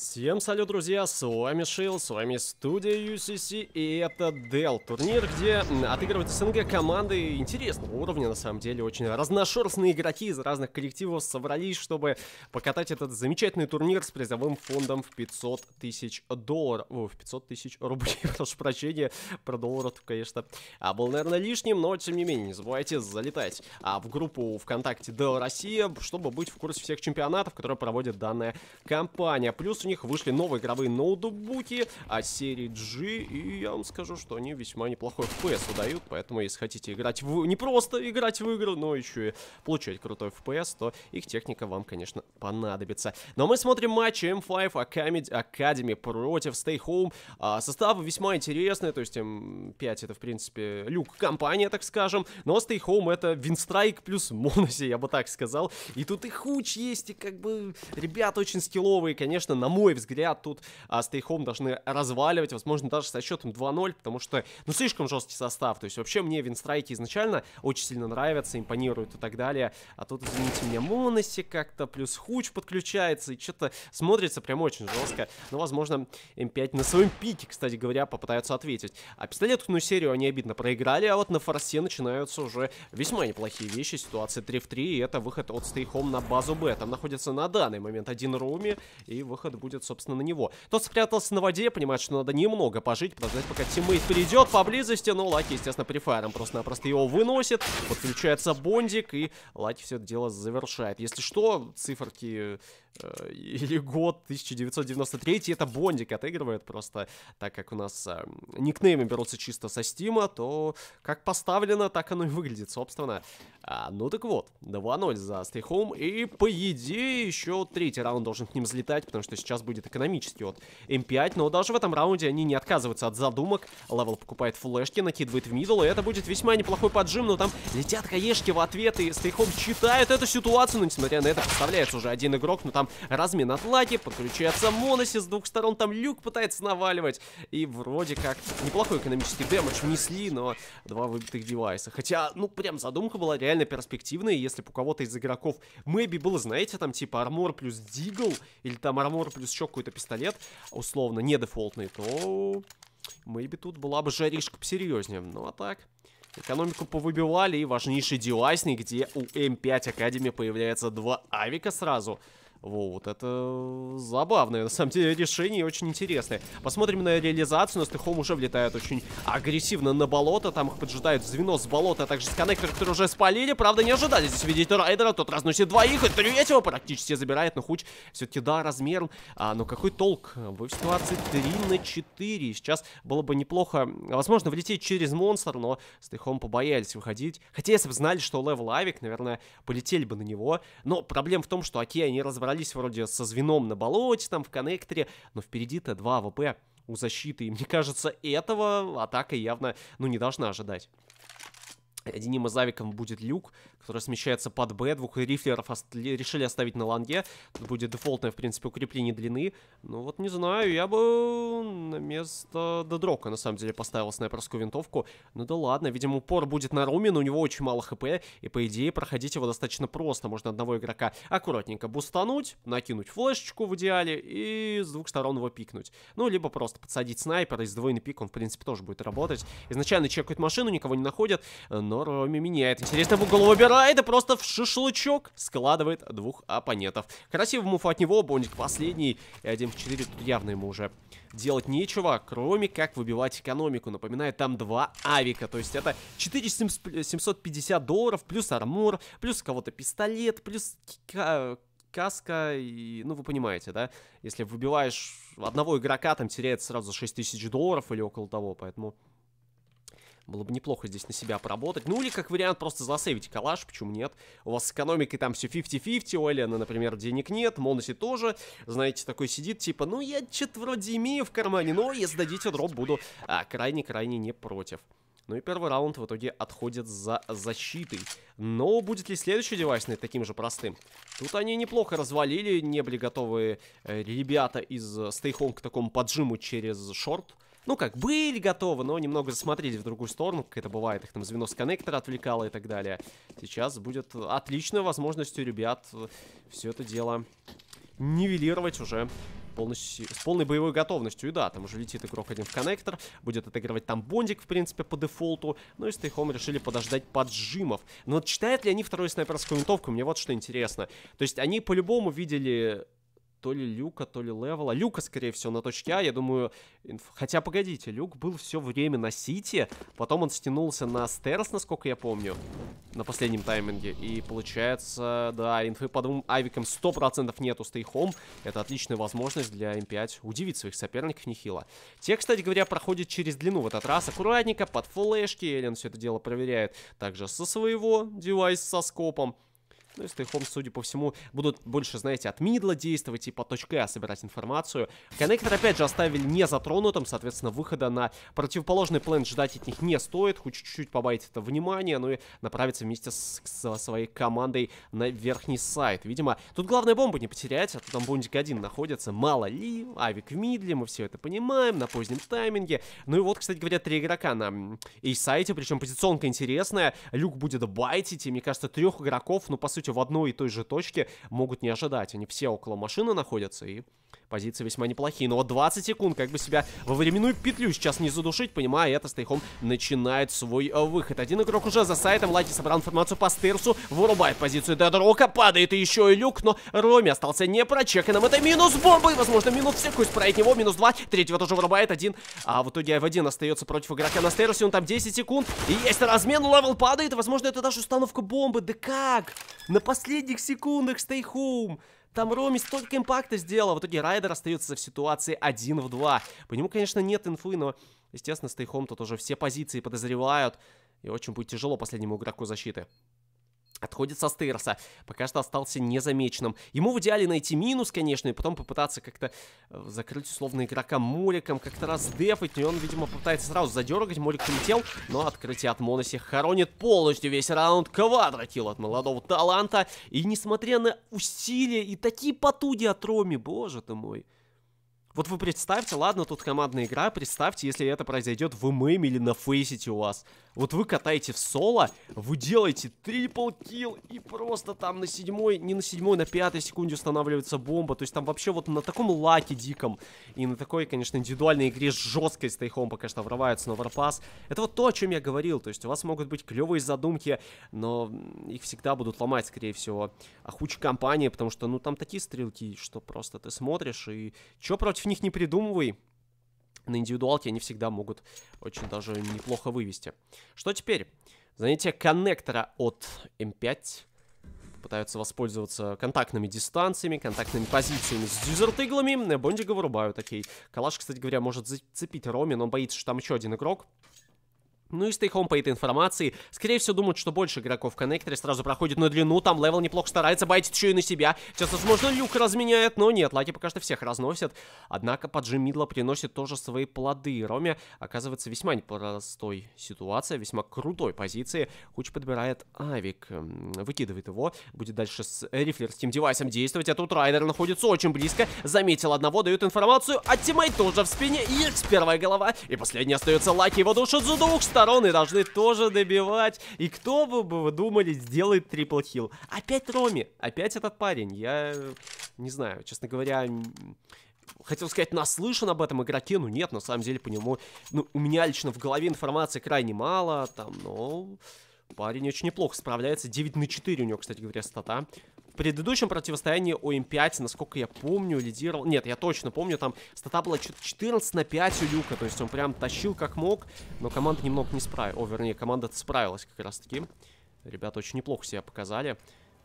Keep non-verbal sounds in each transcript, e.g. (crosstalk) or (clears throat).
Всем салют, друзья, с вами Шил, с вами студия UCC, и это Dell, турнир, где отыгрывают СНГ команды интересного уровня, на самом деле, очень разношерстные игроки из разных коллективов собрались, чтобы покатать этот замечательный турнир с призовым фондом в 500 тысяч долларов, о, в 500 тысяч рублей, (laughs) прошу прощения, про долларов, конечно, а был, наверное, лишним, но, тем не менее, не забывайте залетать а, в группу ВКонтакте Dell Россия, чтобы быть в курсе всех чемпионатов, которые проводит данная компания, плюс у них вышли новые игровые ноутбуки от серии G, и я вам скажу, что они весьма неплохой FPS удают, поэтому если хотите играть в... не просто играть в игры, но еще и получать крутой FPS, то их техника вам, конечно, понадобится. Но мы смотрим матч M5 Academy против Stay Home. А, составы весьма интересные, то есть M5 это, в принципе, люк компания, так скажем, но Stay Home это Винстрайк плюс Моноси, я бы так сказал. И тут и Хуч есть, и как бы ребята очень скилловые, конечно, на мой взгляд, тут а, Stay Home должны разваливать, возможно, даже со счетом 2-0, потому что, ну, слишком жесткий состав. То есть, вообще, мне винстрайки изначально очень сильно нравятся, импонируют и так далее. А тут, извините меня, Моноси как-то, плюс Хуч подключается, и что-то смотрится прям очень жестко. Но, возможно, М5 на своем пике, кстати говоря, попытаются ответить. А пистолетную серию они обидно проиграли, а вот на форсе начинаются уже весьма неплохие вещи. Ситуация 3 в 3, и это выход от Home на базу Б. Там находится на данный момент один Руми, и выход будет собственно, на него. Тот спрятался на воде, понимает, что надо немного пожить, подождать, пока teammate перейдет поблизости. Но Лаки, естественно, prefire ом просто-напросто его выносит. Подключается Бондик, и Лаки все это дело завершает. Если что, циферки или год 1993, это Бондик отыгрывает просто, так как у нас э, никнеймы берутся чисто со Steam а, то как поставлено, так оно и выглядит, собственно. А, ну так вот, 2-0 за Stay Home, и по идее еще третий раунд должен к ним взлетать, потому что сейчас будет экономический от М5, но даже в этом раунде они не отказываются от задумок. Левел покупает флешки, накидывает в middle, и это будет весьма неплохой поджим, но там летят хаешки в ответ, и Stay Home читает эту ситуацию, но несмотря на это подставляется уже один игрок, но там размен от подключается Моноси с двух сторон, там Люк пытается наваливать, и вроде как неплохой экономический damage внесли, но два выбитых девайса. Хотя, ну, прям задумка была реально перспективная, если бы у кого-то из игроков maybe было, знаете, там типа armor плюс deagle, или там армор плюс еще какой-то пистолет, условно, не дефолтный, то maybe тут была бы жаришка посерьезнее. Ну, а так... Экономику повыбивали, и важнейший девайсник, где у М5 Академии появляется два авика сразу. Вот, это забавное, на самом деле, решение очень интересное. Посмотрим на реализацию. Настыхом уже влетает очень агрессивно на болото. Там их поджидают звено с болота, а также с коннектора, который уже спалили. Правда, не ожидали здесь видеть райдера. Тот разносит двоих, и третьего практически забирает. Но Хуч все-таки, да, размен. А, но какой толк? Вы в ситуации 3 на 4. Сейчас было бы неплохо, возможно, влететь через монстр, но Stay Home побоялись выходить. Хотя, если бы знали, что левел авик, наверное, полетели бы на него. Но проблема в том, что Аки они разобрались разобрались вроде со звеном на болоте, там в коннекторе, но впереди-то два АВП у защиты. И мне кажется, этого атака явно, ну, не должна ожидать. Одним из авиков будет люк, который смещается под Б. Двух рифлеров решили оставить на ланге. Тут будет дефолтное, в принципе, укрепление длины. Ну вот, не знаю, я бы на место Дедрока, на самом деле, поставил снайперскую винтовку. Ну да ладно, видимо, упор будет на Руме, но у него очень мало хп. И, по идее, проходить его достаточно просто. Можно одного игрока аккуратненько бустануть, накинуть флешечку в идеале и с двух сторон его пикнуть. Ну, либо просто подсадить снайпера, и сдвоенный пик он, в принципе, тоже будет работать. Изначально чекают машину, никого не находят, но Роми меняет. Интересно, в угол и просто в шашлычок складывает двух оппонентов. Красивый мув от него, Бондик последний. И 1 в 4 тут явно ему уже делать нечего, кроме как выбивать экономику. Напоминаю, там два авика, то есть это 4750 долларов, плюс армор, плюс кого-то пистолет, плюс каска, и, ну, вы понимаете, да? Если выбиваешь одного игрока, там теряется сразу 6000 долларов или около того, поэтому было бы неплохо здесь на себя поработать. Ну или как вариант просто засейвить калаш, почему нет? У вас с экономикой там все 50-50, у Элиана, например, денег нет, Моноси тоже, знаете, такой сидит, типа, ну я что-то вроде имею в кармане, но если дадите дроп, буду крайне-крайне а, не против. Ну и первый раунд в итоге отходит за защитой. Но будет ли следующий девайсный таким же простым? Тут они неплохо развалили, не были готовы э, ребята из Stay Home к такому поджиму через шорт ну как, были готовы, но немного засмотрели в другую сторону, как это бывает, их там звено с коннектора отвлекало и так далее. Сейчас будет отличная возможность у ребят все это дело нивелировать уже полностью, с полной боевой готовностью. И да, там уже летит игрок один в коннектор, будет отыгрывать там бондик, в принципе, по дефолту. Ну и стейхом решили подождать поджимов. Но вот читают ли они вторую снайперскую винтовку? Мне вот что интересно. То есть они по-любому видели то ли Люка, то ли Левела. Люка, скорее всего, на точке А. Я думаю, инф... хотя, погодите, Люк был все время на Сити, потом он стянулся на Стерс, насколько я помню, на последнем тайминге. И получается, да, инфы по двум авикам 100% нету стейхом. Это отличная возможность для М5 удивить своих соперников нехило. Те, кстати говоря, проходят через длину в этот раз. Аккуратненько, под флешки. Эллен все это дело проверяет также со своего девайса со скопом. Ну и стейхом, судя по всему, будут больше, знаете, от мидла действовать и по точке А собирать информацию. Коннектор, опять же, оставили не затронутым, соответственно, выхода на противоположный план ждать от них не стоит. Хоть чуть-чуть побавить это внимание, ну и направиться вместе с, со своей командой на верхний сайт. Видимо, тут главное бомбу не потерять, а то там бондик один находится. Мало ли, авик в мидле, мы все это понимаем, на позднем тайминге. Ну и вот, кстати говоря, три игрока на A-сайте, причем позиционка интересная. Люк будет байтить, и мне кажется, трех игроков, ну, по сути, сути, в одной и той же точке могут не ожидать. Они все около машины находятся, и позиции весьма неплохие. Но вот 20 секунд, как бы себя во временную петлю сейчас не задушить, понимая, это Стейхом начинает свой э, выход. Один игрок уже за сайтом, Лаки собрал информацию по Стырсу, вырубает позицию Дедрока, падает и еще и люк, но Роми остался не прочеканным. Это минус бомбы, возможно, минус всякую справить него, минус 2, третьего тоже вырубает один, а в итоге в1 остается против игрока на Стейрсе, он там 10 секунд, и есть размен, левел падает, возможно, это даже установка бомбы, да как? На последних секундах Стейхом. Там Роми столько импакта сделал. В итоге Райдер остается в ситуации 1 в 2. По нему, конечно, нет инфы, но, естественно, Стейхом тут уже все позиции подозревают. И очень будет тяжело последнему игроку защиты. Отходит со Стейрса. Пока что остался незамеченным. Ему в идеале найти минус, конечно, и потом попытаться как-то э, закрыть условно игрока моликом, как-то раздефать. И он, видимо, попытается сразу задергать. Молик полетел, но открытие от Моноси хоронит полностью весь раунд. Квадрокилл от молодого таланта. И несмотря на усилия и такие потуги от Роми, боже ты мой. Вот вы представьте, ладно, тут командная игра, представьте, если это произойдет в ММ или на фейсите у вас. Вот вы катаете в соло, вы делаете трипл килл, и просто там на седьмой, не на седьмой, на пятой секунде устанавливается бомба. То есть там вообще вот на таком лаке диком и на такой, конечно, индивидуальной игре с жесткой стейхом пока что врывается на варпас. Это вот то, о чем я говорил. То есть у вас могут быть клевые задумки, но их всегда будут ломать, скорее всего, охучие компании, потому что, ну, там такие стрелки, что просто ты смотришь и что против них не придумывай на индивидуалке они всегда могут очень даже неплохо вывести. Что теперь? Занятие коннектора от М5. Пытаются воспользоваться контактными дистанциями, контактными позициями с дюзертыглами. Бондига вырубают, окей. Калаш, кстати говоря, может зацепить Роми, но он боится, что там еще один игрок. Ну и стейхом по этой информации. Скорее всего, думают, что больше игроков в коннекторе сразу проходит на длину. Там левел неплохо старается, байтит еще и на себя. Сейчас, возможно, Люк разменяет, но нет, Лаки пока что всех разносят. Однако поджим Мидла приносит тоже свои плоды. Роми оказывается весьма непростой ситуация, весьма крутой позиции. Хуч подбирает авик, выкидывает его. Будет дальше с рифлерским девайсом действовать. А тут Райдер находится очень близко. Заметил одного, дает информацию. А тиммейт тоже в спине. Икс, первая голова. И последний остается Лаки, его душит за двух и должны тоже добивать. И кто бы, вы думали, сделает трипл хилл? Опять Роми, опять этот парень. Я не знаю, честно говоря, хотел сказать, наслышан об этом игроке, но нет, на самом деле по нему, ну, у меня лично в голове информации крайне мало, там, но парень очень неплохо справляется, 9 на 4 у него, кстати говоря, стата предыдущем противостоянии у М5, насколько я помню, лидировал... Нет, я точно помню, там стата была 14 на 5 у Люка. То есть он прям тащил как мог, но команда немного не справилась. О, вернее, команда справилась как раз таки. Ребята очень неплохо себя показали.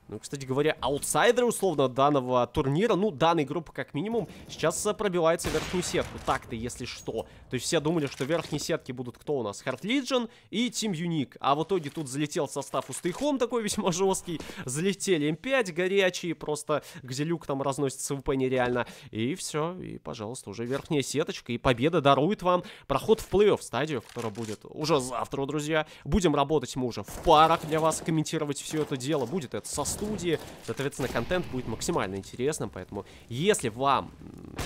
Ну, кстати говоря, аутсайдеры, условно, данного турнира, ну, данной группы как минимум, сейчас пробивается верхнюю сетку. Так-то, если что. То есть все думали, что верхние сетки будут кто у нас? Heart Legion и Team Unique. А в итоге тут залетел состав у Стейхом такой весьма (laughs) жесткий. Залетели М5 горячие, просто где люк там разносится ВП нереально. И все, и, пожалуйста, уже верхняя сеточка. И победа дарует вам проход в плей-офф стадию, которая будет уже завтра, друзья. Будем работать мы уже в парах для вас, комментировать все это дело. Будет это со студии, соответственно, контент будет максимально интересным, поэтому если вам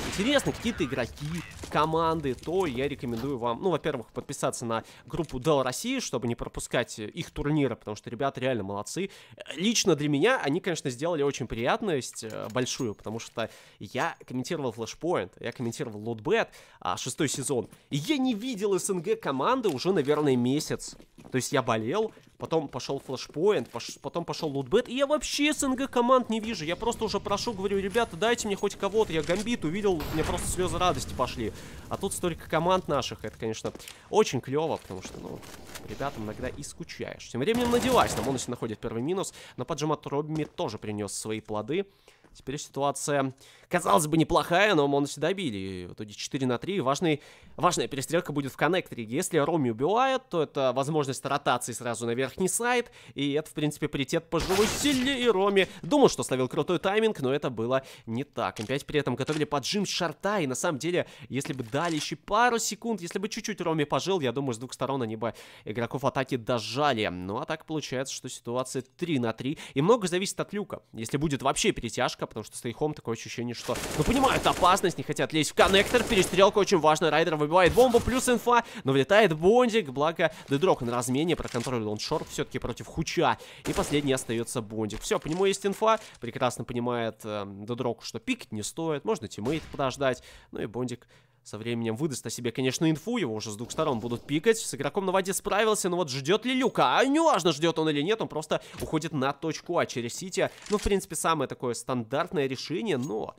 интересны какие-то игроки, команды, то я рекомендую вам, ну, во-первых, подписаться на группу Dell России, чтобы не пропускать их турниры, потому что ребята реально молодцы. Лично для меня они, конечно, сделали очень приятность э, большую, потому что я комментировал Flashpoint, я комментировал Lootbet, а, шестой сезон, и я не видел СНГ команды уже, наверное, месяц. То есть я болел, потом пошел Flashpoint, пош потом пошел Lootbet, и я вообще СНГ команд не вижу. Я просто уже прошу, говорю, ребята, дайте мне хоть кого-то. Я Гамбит увидел, меня просто слезы радости пошли. А тут столько команд наших, это, конечно, очень клево, потому что, ну, ребятам иногда и скучаешь. Тем временем на девайс, там он находит первый минус, но поджимат Робби тоже принес свои плоды. Теперь ситуация, казалось бы, неплохая, но Монси добили. В итоге 4 на 3. Важный, важная перестрелка будет в коннекторе. Если Роми убивает, то это возможность ротации сразу на верхний сайт. И это, в принципе, паритет по живой силе. И Роми думал, что словил крутой тайминг, но это было не так. М5 при этом готовили поджим шарта. И на самом деле, если бы дали еще пару секунд, если бы чуть-чуть Роми пожил, я думаю, с двух сторон они бы игроков атаки дожали. Ну а так получается, что ситуация 3 на 3. И много зависит от люка. Если будет вообще перетяжка, тяжко, потому что стейхом такое ощущение, что... Ну, понимают опасность, не хотят лезть в коннектор. Перестрелка очень важная. Райдер выбивает бомбу, плюс инфа. Но влетает Бондик, благо Дедрок на размене проконтролил он шорт все-таки против Хуча. И последний остается Бондик. Все, по нему есть инфа. Прекрасно понимает э, Дедрок, что пикать не стоит. Можно тиммейт подождать. Ну и Бондик со временем выдаст о себе, конечно, инфу, его уже с двух сторон будут пикать. С игроком на воде справился, но вот ждет ли Люка? А неважно, ждет он или нет, он просто уходит на точку А через Сити. Ну, в принципе, самое такое стандартное решение, но...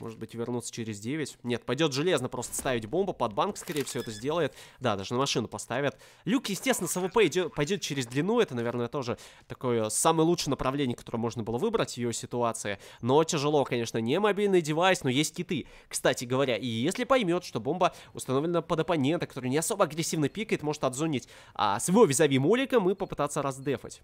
Может быть, вернуться через 9. Нет, пойдет железно просто ставить бомбу. Под банк, скорее всего, это сделает. Да, даже на машину поставят. Люк, естественно, с АВП идет, пойдет через длину. Это, наверное, тоже такое самое лучшее направление, которое можно было выбрать в ее ситуации. Но тяжело, конечно, не мобильный девайс, но есть киты. Кстати говоря, и если поймет, что бомба установлена под оппонента, который не особо агрессивно пикает, может отзонить а, своего визави Моликом и попытаться раздефать.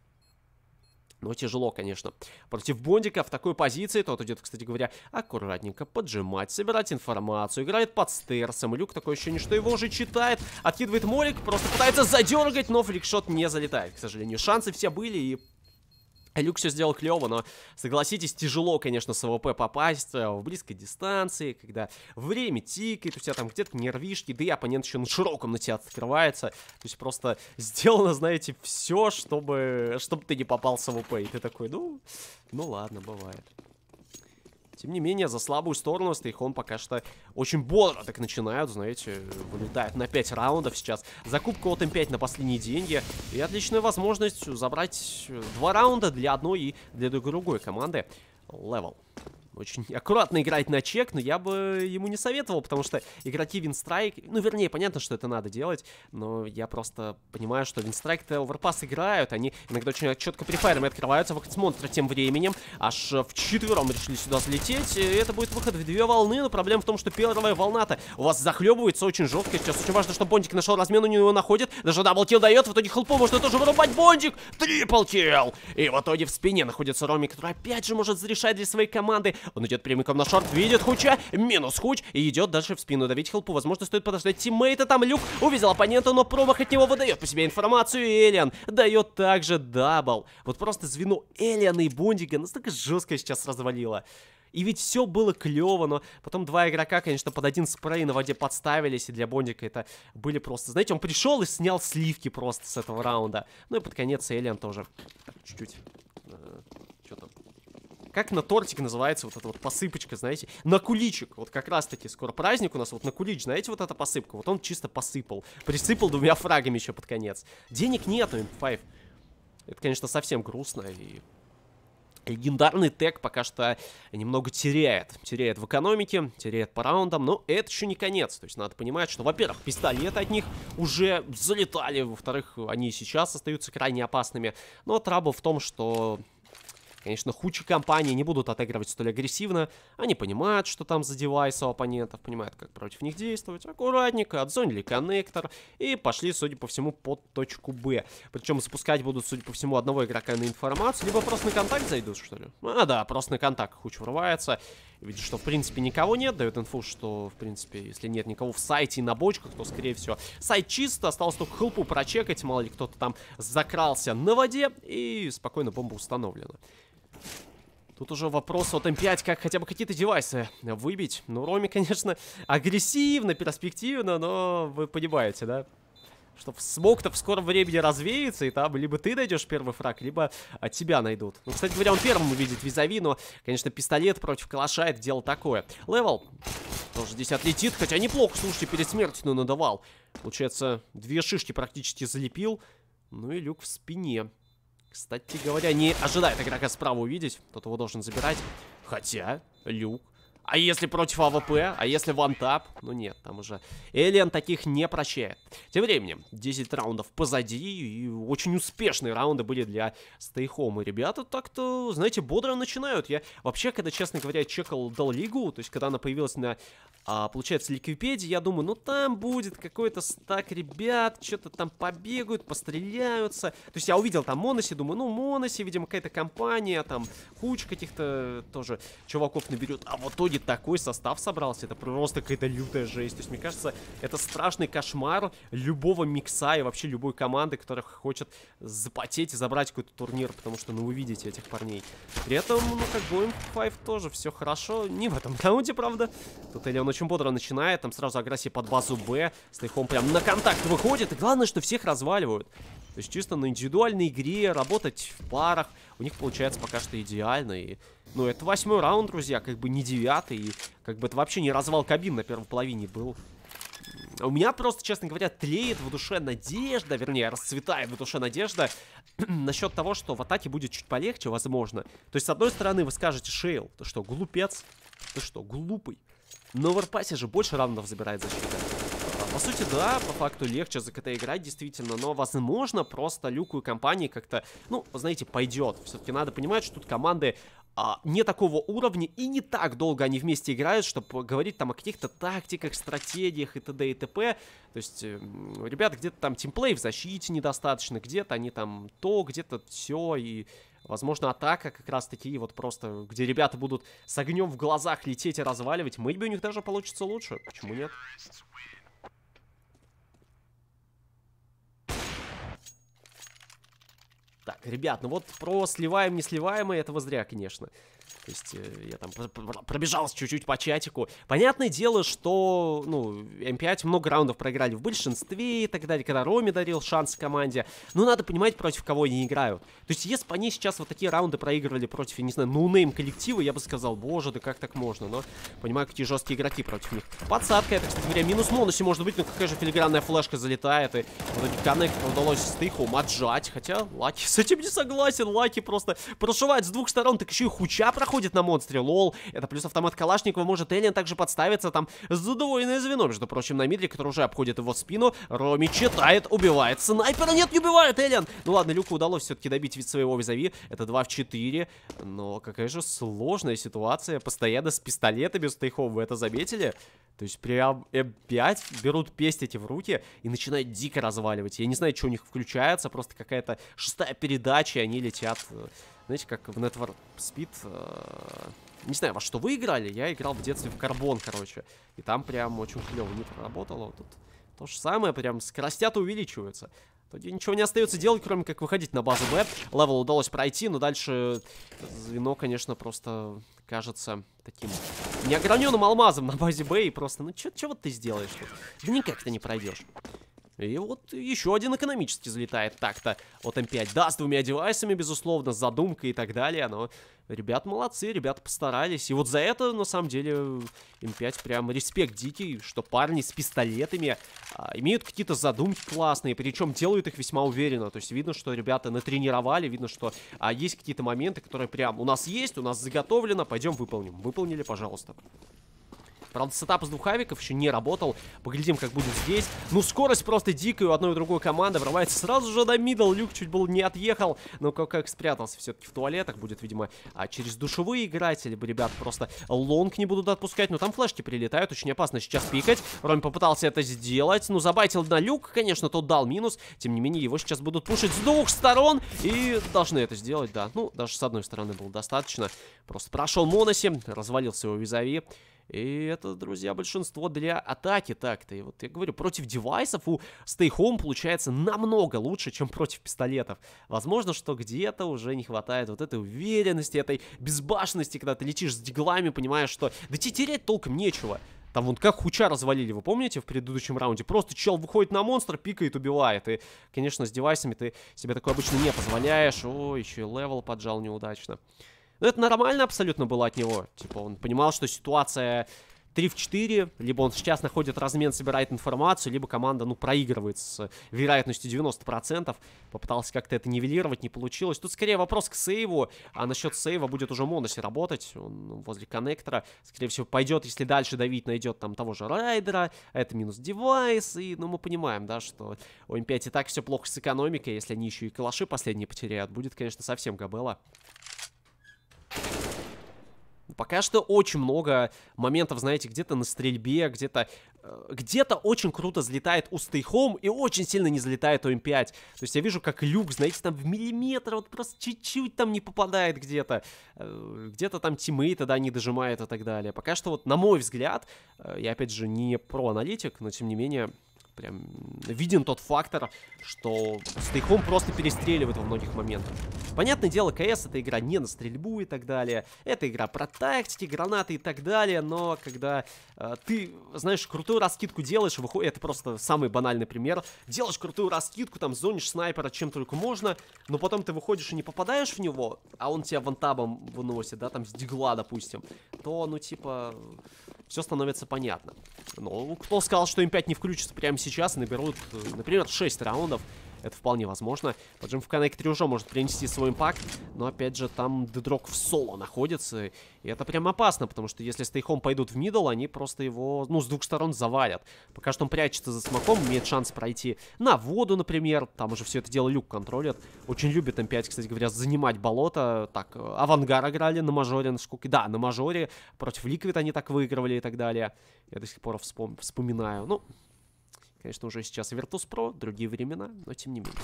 Но тяжело, конечно. Против Бондика в такой позиции тот идет, кстати говоря, аккуратненько поджимать, собирать информацию. Играет под стейрсом. Люк такое ощущение, что его уже читает. Откидывает Молик, просто пытается задергать, но flick shot не залетает, к сожалению. Шансы все были, и Люк все сделал клево, но, согласитесь, тяжело, конечно, с АВП попасть э, в близкой дистанции, когда время тикает, у тебя там где-то нервишки, да и оппонент еще на широком на тебя открывается. То есть просто (laughs) сделано, знаете, все, чтобы, чтобы ты не попал с АВП. И ты такой, ну, ну ладно, бывает. Тем не менее, за слабую сторону Стейхом пока что очень бодро так начинают, знаете, вылетают на 5 раундов сейчас. Закупка от М5 на последние деньги. И отличная возможность забрать два раунда для одной и для другой команды. Левел очень (laughs) аккуратно играет на чек, но я бы ему не советовал, потому что игроки Винстрайк, ну, вернее, понятно, что это надо делать, но я просто понимаю, что Винстрайк-то Overpass играют, они иногда очень четко префайрами открываются, выход с монстра тем временем, аж в четвером решили сюда залететь, и это будет выход в две волны, но проблема в том, что первая волна-то у вас захлебывается очень жестко, сейчас. Очень важно, чтобы Бондик нашел размен, у него находит, даже double kill дает, в итоге хелпу можно тоже вырубать. Бондик, triple kill, и в итоге в спине находится Роми, который опять же может зарешать для своей команды, он идет прямиком на short, видит Хуча, минус Хуч, и идет дальше в спину давить хелпу. Возможно, стоит подождать тиммейта, там Люк увидел оппонента, но промах от него выдает по себе информацию, и Элиан дает также double. Вот просто звено Элиана и Бондика настолько жестко сейчас развалило. И ведь все было клево, но потом два игрока, конечно, под один спрей на воде подставились, и для Бондика это были просто... Знаете, он пришел и снял сливки просто с этого раунда. Ну и под конец Элиан тоже чуть-чуть... Как на тортик называется вот эта вот посыпочка, знаете? На куличик. Вот как раз-таки скоро праздник у нас. Вот на кулич, знаете, вот эта посыпка? Вот он чисто посыпал. Присыпал двумя фрагами еще под конец. Денег нету, M5. Это, конечно, совсем грустно. И легендарный тег пока что немного теряет. Теряет в экономике, теряет по раундам, но это еще не конец. То есть надо понимать, что, во-первых, пистолеты от них уже залетали, во-вторых, они сейчас остаются крайне опасными. Но трабл в том, что Конечно, хучи компании не будут отыгрывать столь агрессивно. Они понимают, что там за девайсы у оппонентов, понимают, как против них действовать. Аккуратненько, отзонили коннектор и пошли, судя по всему, под точку Б. Причем запускать будут, судя по всему, одного игрока на информацию, либо просто на контакт зайдут, что ли. А, да, просто на контакт хуч врывается. Видит, что в принципе никого нет, дает инфу, что в принципе, если нет никого в сайте и на бочках, то скорее всего сайт чисто, осталось только хелпу прочекать, мало ли кто-то там закрался на воде и спокойно бомба установлена. Тут уже вопрос от М5, как хотя бы какие-то девайсы выбить. Ну, Роми, конечно, агрессивно, перспективно, но вы понимаете, да? Что смог-то в скором времени развеется, и там либо ты найдешь первый фраг, либо от тебя найдут. Ну, кстати говоря, он первым увидит визави, но, конечно, пистолет против калаша это дело такое. Левел тоже здесь отлетит, хотя неплохо, слушайте, перед смертью ну, надавал. Получается, две шишки практически залепил. Ну и люк в спине. Кстати говоря, не ожидает игрока справа увидеть. Тот его должен забирать. Хотя, Люк а если против АВП? А если one tap? Ну нет, там уже Элиан таких не прощает. Тем временем, 10 раундов позади, и очень успешные раунды были для стейхома. Ребята так-то, знаете, бодро начинают. Я вообще, когда, честно говоря, чекал Dell Лигу, то есть когда она появилась на, а, получается, Ликвипедии, я думаю, ну там будет какой-то стак ребят, что-то там побегают, постреляются. То есть я увидел там Моноси, думаю, ну Моноси, видимо, какая-то компания, там куча каких-то тоже чуваков наберет. А вот итоге такой состав собрался. Это просто какая-то лютая жесть. То есть, мне кажется, это страшный кошмар любого микса и вообще любой команды, которая хочет запотеть и забрать какой-то турнир, потому что, ну, вы видите этих парней. При этом, ну, как бы, M5 тоже все хорошо. Не в этом раунде, правда. Тут или он очень бодро начинает, там сразу агрессия под базу Б. Стейхом прям на контакт выходит. И главное, что всех разваливают. То есть чисто на индивидуальной игре, работать в парах. У них получается пока что идеально. И, ну, это восьмой раунд, друзья, как бы не девятый. И, как бы это вообще не развал кабин на первой половине был. У меня просто, честно говоря, тлеет в душе надежда, вернее, расцветает в душе надежда (clears throat) насчет того, что в атаке будет чуть полегче, возможно. То есть, с одной стороны, вы скажете, Шейл, ты что, глупец? Ты что, глупый? Но в Арпасе же больше раундов забирает защита. По сути, да, по факту легче за КТ играть, действительно, но, возможно, просто Люку и компании как-то, ну, знаете, пойдет. Все-таки надо понимать, что тут команды а, не такого уровня и не так долго они вместе играют, чтобы говорить там о каких-то тактиках, стратегиях и т.д. и т.п. То есть, э, ребят, где-то там тимплей в защите недостаточно, где-то они там то, где-то все, и... Возможно, атака как раз таки вот просто, где ребята будут с огнем в глазах лететь и разваливать. Мэйби у них даже получится лучше. Почему нет? Так, ребят, ну вот про сливаем, не сливаемое, этого зря, конечно. То есть э, я там пробежался чуть-чуть по чатику. Понятное дело, что, ну, М5 много раундов проиграли в большинстве и так далее, когда Роми дарил шанс команде. Но надо понимать, против кого они играют. То есть если бы они сейчас вот такие раунды проигрывали против, я не знаю, no-name коллектива, я бы сказал, боже, да как так можно, но понимаю, какие жесткие игроки против них. Подсадка, это, кстати говоря, минус Моноси может быть, но какая же филигранная флешка залетает, и вот коннект удалось стыхом отжать, хотя Лаки с этим не согласен, Лаки просто прошивает с двух сторон, так еще и хуча проходит проходит на монстре, лол. Это плюс автомат Калашникова, может Эллен также подставиться там задвоенное звено, между прочим, на мидре, который уже обходит его спину. Роми читает, убивает снайпера, нет, не убивает Эллен. Ну ладно, Люку удалось все-таки добить вид своего визави, это 2 в 4, но какая же сложная ситуация, постоянно с пистолетами стейхов, вы это заметили? То есть прям М5 берут песть эти в руки и начинают дико разваливать. Я не знаю, что у них включается, просто какая-то шестая передача, и они летят э, знаете, как в Network Speed... Э, не знаю, во что вы играли, я играл в детстве в Карбон, короче. И там прям очень клево не проработало. Тут то же самое, прям скоростя-то увеличиваются. Тут ничего не остается делать, кроме как выходить на базу Б. Левел удалось пройти, но дальше звено, конечно, просто кажется таким неограненным алмазом на базе Б. И просто, ну вот ты сделаешь тут? Да никак ты не пройдешь. И вот еще один экономически залетает так-то от М5. Да, с двумя девайсами, безусловно, с задумкой и так далее, но ребят молодцы, ребята постарались. И вот за это, на самом деле, М5 прям респект дикий, что парни с пистолетами а, имеют какие-то задумки классные, причем делают их весьма уверенно. То есть видно, что ребята натренировали, видно, что а, есть какие-то моменты, которые прям у нас есть, у нас заготовлено, пойдем выполним. Выполнили, пожалуйста. Правда, сетап из двух авиков еще не работал. Поглядим, как будет здесь. Ну, скорость просто дикая у одной и другой команды. Врывается сразу же до middle. Люк чуть было не отъехал. Но как, как спрятался все-таки в туалетах. Будет, видимо, а, через душевые играть. Либо ребят просто long не будут отпускать. Но там флешки прилетают. Очень опасно сейчас пикать. Роми попытался это сделать. Ну, забайтил на Люк. Конечно, тот дал минус. Тем не менее, его сейчас будут пушить с двух сторон. И должны это сделать, да. Ну, даже с одной стороны было достаточно. Просто прошел Моноси. Развалился его визави. И это, друзья, большинство для атаки так-то. И вот я говорю, против девайсов у Stay Home получается намного лучше, чем против пистолетов. Возможно, что где-то уже не хватает вот этой уверенности, этой безбашенности, когда ты летишь с диглами, понимаешь, что да тебе терять толком нечего. Там вот как Хуча развалили, вы помните, в предыдущем раунде? Просто чел выходит на монстра, пикает, убивает. И, конечно, с девайсами ты себе такое обычно не позволяешь. О, еще и левел поджал неудачно. Но это нормально абсолютно было от него. Типа он понимал, что ситуация 3 в 4, либо он сейчас находит размен, собирает информацию, либо команда, ну, проигрывает с вероятностью 90%. Попытался как-то это нивелировать, не получилось. Тут скорее вопрос к сейву, а насчет сейва будет уже Моноси работать. Он возле коннектора, скорее всего, пойдет, если дальше давить, найдет там того же Райдера, это минус девайс, и, ну, мы понимаем, да, что у М5 и так все плохо с экономикой, если они еще и калаши последние потеряют, будет, конечно, совсем габела. Пока что очень много моментов, знаете, где-то на стрельбе, где-то э, где-то очень круто взлетает у Stay Home и очень сильно не взлетает у М5. То есть я вижу, как люк, знаете, там в миллиметр, вот просто чуть-чуть там не попадает где-то. Э, где-то там тиммейты, да, не дожимает и так далее. Пока что вот, на мой взгляд, э, я опять же не про-аналитик, но тем не менее прям виден тот фактор, что Стейхом просто перестреливает во многих моментах. Понятное дело, КС это игра не на стрельбу и так далее. Это игра про тактики, гранаты и так далее. Но когда э, ты, знаешь, крутую раскидку делаешь, выходит, это просто самый банальный пример. Делаешь крутую раскидку, там зонишь снайпера чем только можно, но потом ты выходишь и не попадаешь в него, а он тебя вантабом выносит, да, там с дигла, допустим, то, ну, типа, все становится понятно. Но кто сказал, что М5 не включится прямо сейчас и наберут, например, 6 раундов, это вполне возможно. Поджим в коннекторе уже может принести свой impact. Но опять же, там Дедрок в соло находится. И это прям опасно, потому что если Stay Home пойдут в middle, они просто его, ну, с двух сторон завалят. Пока что он прячется за смоком, имеет шанс пройти на воду, например. Там уже все это дело люк контролит. Очень любит М5, кстати говоря, занимать болото. Так, AVANGAR играли на мажоре, насколько... Да, на мажоре. Против Liquid они так выигрывали и так далее. Я до сих пор вспом... вспоминаю. Ну, Конечно, уже сейчас Virtus.pro, другие времена, но тем не менее.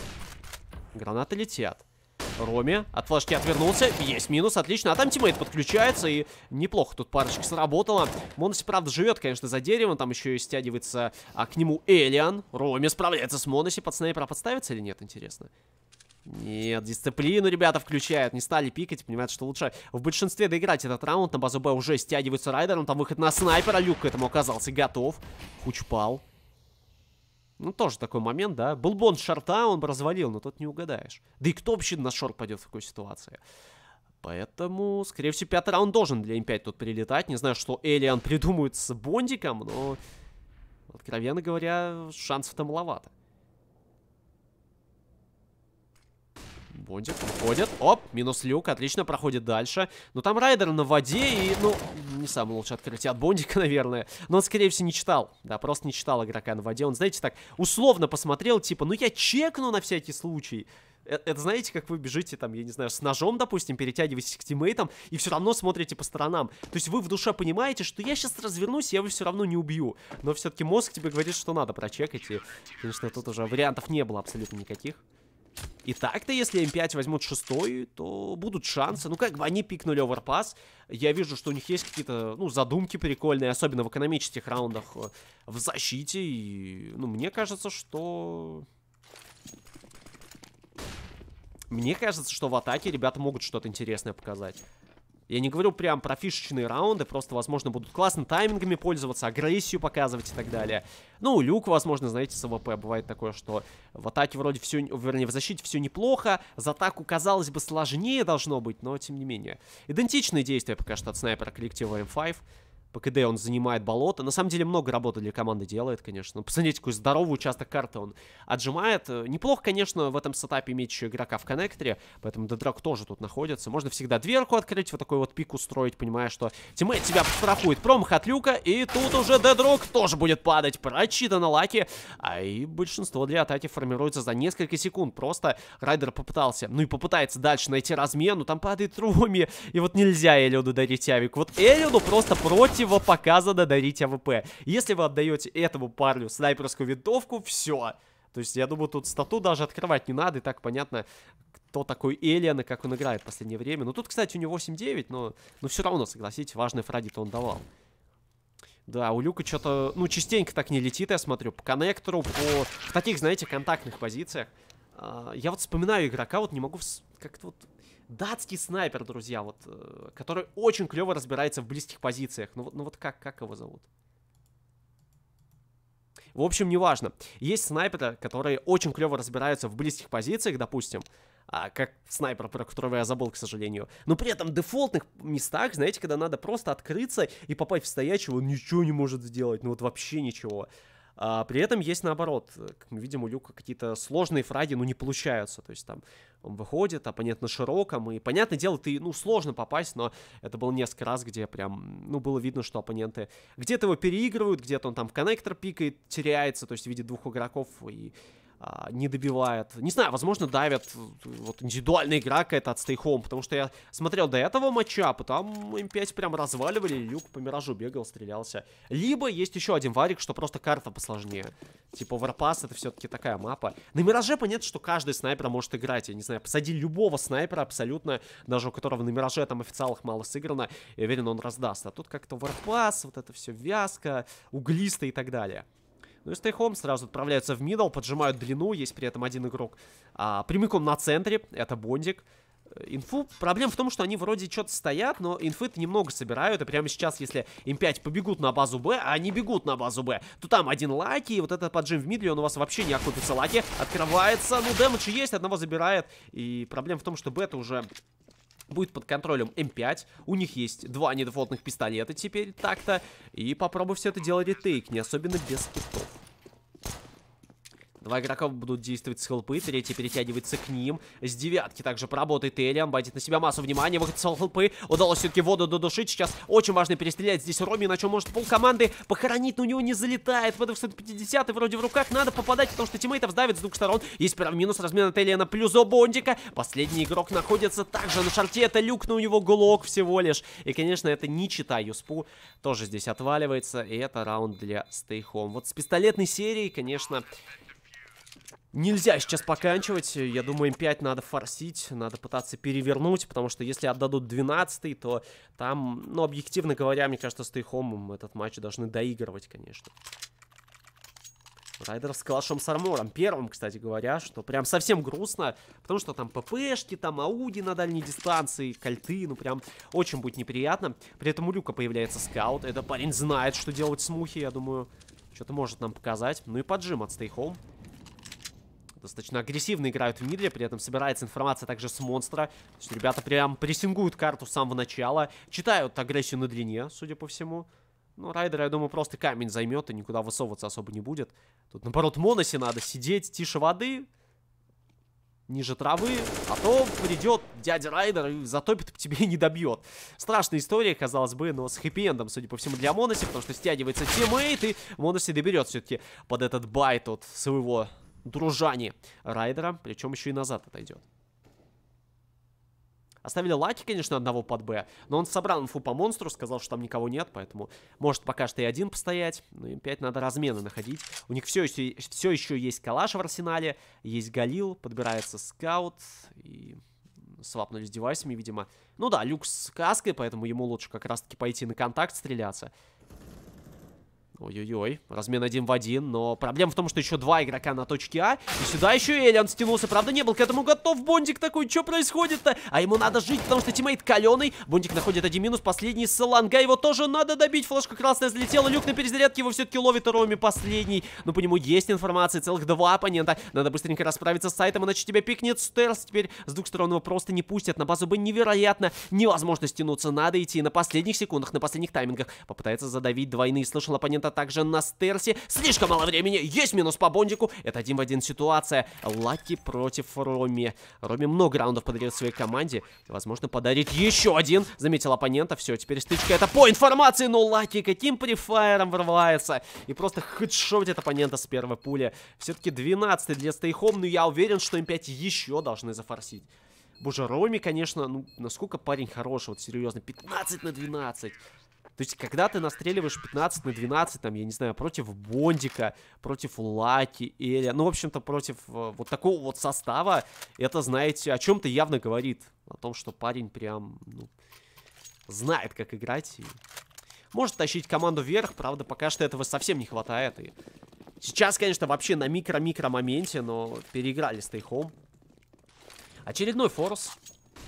Гранаты летят. Роми от флажки отвернулся. Есть минус, отлично. А там teammate подключается, и неплохо тут парочка сработала. Монос, правда, живет, конечно, за деревом. Там еще и стягивается а, к нему Элиан. Роми справляется с Моноси. Под снайпера подставится или нет, интересно? Нет, дисциплину ребята включают, не стали пикать, понимают, что лучше в большинстве доиграть этот раунд. На базу Б уже стягивается Райдер, там выход на снайпера, Люк к этому оказался готов. Хуч пал. Ну, тоже такой момент, да. Был бы он шорта, он бы развалил, но тут не угадаешь. Да и кто вообще на short пойдет в такой ситуации? Поэтому, скорее всего, пятый раунд должен для М5 тут прилетать. Не знаю, что Элиан (laughs) придумает с Бондиком, но, откровенно говоря, шансов-то маловато. Бондик уходит. Оп, минус люк. Отлично, проходит дальше. Но там райдер на воде и, ну, не самое лучшее открытие от Бондика, (laughs) наверное. Но он, скорее всего, не читал. Да, просто не читал игрока на воде. Он, знаете, так условно посмотрел, типа, ну я чекну на всякий случай. Это, это знаете, как вы бежите там, я не знаю, с ножом, допустим, перетягиваетесь к тиммейтам и все равно смотрите по сторонам. То есть вы в душе понимаете, что я сейчас развернусь, я его все равно не убью. Но все-таки мозг тебе говорит, что надо прочекать. И, конечно, тут уже вариантов не было абсолютно никаких. И так-то, если М5 возьмут шестой, то будут шансы. Ну, как бы они пикнули оверпас. Я вижу, что у них есть какие-то, ну, задумки прикольные, особенно в экономических раундах э, в защите. И, ну, мне кажется, что... Мне кажется, что в атаке ребята могут что-то интересное показать. Я не говорю прям про фишечные раунды, просто, возможно, будут классно таймингами пользоваться, агрессию показывать и так далее. Ну, люк, возможно, знаете, с АВП бывает такое, что в атаке вроде все, вернее, в защите все неплохо, за атаку, казалось бы, сложнее должно быть, но тем не менее. Идентичные действия пока что от снайпера коллектива M5. По КД он занимает болото. На самом деле много работы для команды делает, конечно. Посмотрите, какой здоровый участок карты он отжимает. Неплохо, конечно, в этом сетапе иметь еще игрока в коннекторе, поэтому Дедрак тоже тут находится. Можно всегда дверку открыть, вот такой вот peek устроить, понимая, что teammate тебя штрафует. Промах от люка, и тут уже Дедрок тоже будет падать. Прочитано лаки. А и большинство для атаки формируется за несколько секунд. Просто Райдер попытался, ну и попытается дальше найти размен, но там падает Руми. И вот нельзя Элиоду дарить авик. Вот Элиоду просто противопоказано дарить АВП. Если вы отдаете этому парню снайперскую винтовку, все. То есть, я думаю, тут стату даже открывать не надо, и так понятно, кто такой Элиан и как он играет в последнее время. Ну, тут, кстати, у него 8-9, но, но все равно, согласитесь, важный фраги-то он давал. Да, у Люка что-то, ну, частенько так не летит, я смотрю, по коннектору, по... В таких, знаете, контактных позициях. А, я вот вспоминаю игрока, вот не могу как-то вот датский снайпер, друзья, вот, э, который очень клево разбирается в близких позициях. Ну, ну вот как, как его зовут? В общем, неважно. Есть снайперы, которые очень клево разбираются в близких позициях, допустим, а, как снайпер, про которого я забыл, к сожалению. Но при этом в дефолтных местах, знаете, когда надо просто открыться и попасть в стоячего, он ничего не может сделать, ну вот вообще ничего. А, при этом есть наоборот, как мы видим, у Люка какие-то сложные фраги, ну, не получаются. То есть там он выходит, оппонент на широком, и, понятное дело, ты, ну, сложно попасть, но это было несколько раз, где прям, ну, было видно, что оппоненты где-то его переигрывают, где-то он там в коннектор пикает, теряется, то есть видит двух игроков, и а, не добивает. Не знаю, возможно, давят вот индивидуальная игра какая-то от Stay Home, потому что я смотрел до этого матча, потом М5 прям разваливали, Люк по миражу бегал, стрелялся. Либо есть еще один варик, что просто карта посложнее. Типа Overpass это все-таки такая мапа. На Мираже понятно, что каждый снайпер может играть. Я не знаю, посади любого снайпера абсолютно, даже у которого на Мираже там официалах мало сыграно, я уверен, он раздаст. А тут как-то Overpass, вот это все вязко, углисто и так далее. Ну и Stay сразу отправляются в middle, поджимают длину, есть при этом один игрок а, прямиком на центре, это Бондик. Инфу, проблема в том, что они вроде что-то стоят, но инфы-то немного собирают, и прямо сейчас, если М5 побегут на базу Б, а они бегут на базу Б, то там один Лаки, и вот этот поджим в мидле, он у вас вообще не окупится. Лаки открывается, ну, damage есть, одного забирает, и проблема в том, что Б-то уже будет под контролем М5. У них есть два недефолтных пистолета теперь так-то. И попробуй все это делать ретейк, не особенно без китов. Два игрока будут действовать с хелпы, третий перетягивается к ним. С девятки также поработает Элиан, бандит на себя массу внимания, выход с хелпы. Удалось все-таки воду додушить, сейчас очень важно перестрелять здесь Роми, на чем может пол команды похоронить, но у него не залетает. ВД 150 вроде в руках, надо попадать, потому что тиммейтов сдавит с двух сторон. Есть прям минус, размен от Элиана плюс у Бондика. Последний игрок находится также на шарте, это люк, но у него глок всего лишь. И, конечно, это не чита Юспу, тоже здесь отваливается, и это раунд для Stay Home. Вот с пистолетной серией, конечно, Нельзя сейчас поканчивать. Я думаю, М5 надо форсить, надо пытаться перевернуть, потому что если отдадут 12 то там, ну, объективно говоря, мне кажется, с Тейхомом этот матч должны доигрывать, конечно. Райдер с калашом с армором. Первым, кстати говоря, что прям совсем грустно, потому что там ППшки, там Ауди на дальней дистанции, кольты, ну прям очень будет неприятно. При этом у Люка появляется скаут. Это парень знает, что делать с Мухи, я думаю, что-то может нам показать. Ну и поджим от Stay Home достаточно агрессивно играют в мидле, при этом собирается информация также с монстра. То есть ребята прям прессингуют карту с самого начала, читают агрессию на длине, судя по всему. Ну, Райдер, я думаю, просто камень займет и никуда высовываться особо не будет. Тут, наоборот, Моносе надо сидеть тише воды, ниже травы, а то придет дядя Райдер и затопит по тебе и не добьет. Страшная история, казалось бы, но с хэппи-эндом, судя по всему, для Моноси, потому что стягивается teammate, и Моноси доберет все-таки под этот bait от своего дружане Райдера, причем еще и назад отойдет. Оставили Лаки, конечно, одного под Б, но он собрал инфу по монстру, сказал, что там никого нет, поэтому может пока что и один постоять. Ну, М5 надо размены находить. У них все еще, все еще есть калаш в арсенале, есть Галил, подбирается скаут и свапнули с девайсами, видимо. Ну да, Люк с каской, поэтому ему лучше как раз-таки пойти на контакт стреляться. Ой-ой-ой, размен один в один, но проблема в том, что еще два игрока на точке А, и сюда еще Элиан стянулся, правда не был к этому готов, Бондик такой, что происходит-то? А ему надо жить, потому что тиммейт каленый, Бондик находит один минус, последний Саланга, его тоже надо добить, флешка красная взлетела, Люк на перезарядке его все-таки ловит Роми последний, но по нему есть информация, целых два оппонента, надо быстренько расправиться с сайтом, иначе тебя пикнет Стерс, теперь с двух сторон его просто не пустят, на базу бы невероятно, невозможно стянуться, надо идти на последних секундах, на последних таймингах, попытается задавить двойные, слышал оппонента также на стерсе. Слишком мало времени. Есть минус по бондику. Это один в один ситуация. Лаки против Роми. Роми много раундов подарил своей команде. Возможно, подарит еще один. Заметил оппонента. Все, теперь стычка. Это по информации. Но Лаки каким префайером врывается. И просто хедшотит оппонента с первой пули. Все-таки 12 для стейхом. Но я уверен, что М5 еще должны зафорсить. Боже, Роми, конечно, ну, насколько парень хороший, вот серьезно, 15 на 12. То есть, когда ты настреливаешь 15 на 12, там, я не знаю, против Бондика, против Лаки, Эля, ну, в общем-то, против э, вот такого вот состава, это, знаете, о чем-то явно говорит. О том, что парень прям, ну, знает, как играть. И может тащить команду вверх, правда, пока что этого совсем не хватает. И сейчас, конечно, вообще на микро-микро моменте, но переиграли стейхом. Очередной форс